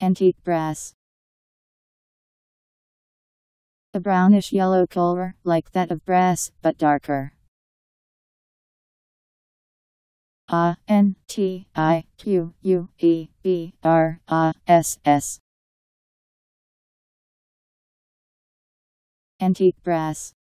Antique brass. A brownish yellow color, like that of brass, but darker. A N T I Q U E B R A S S Antique brass